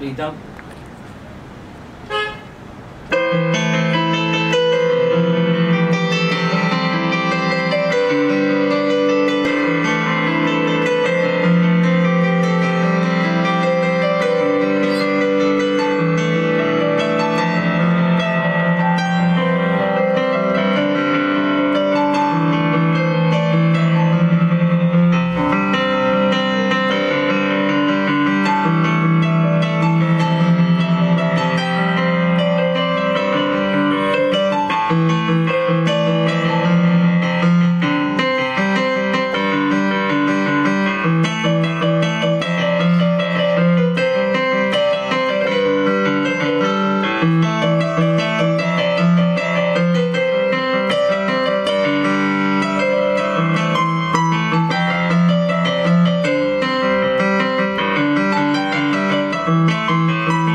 Então, Música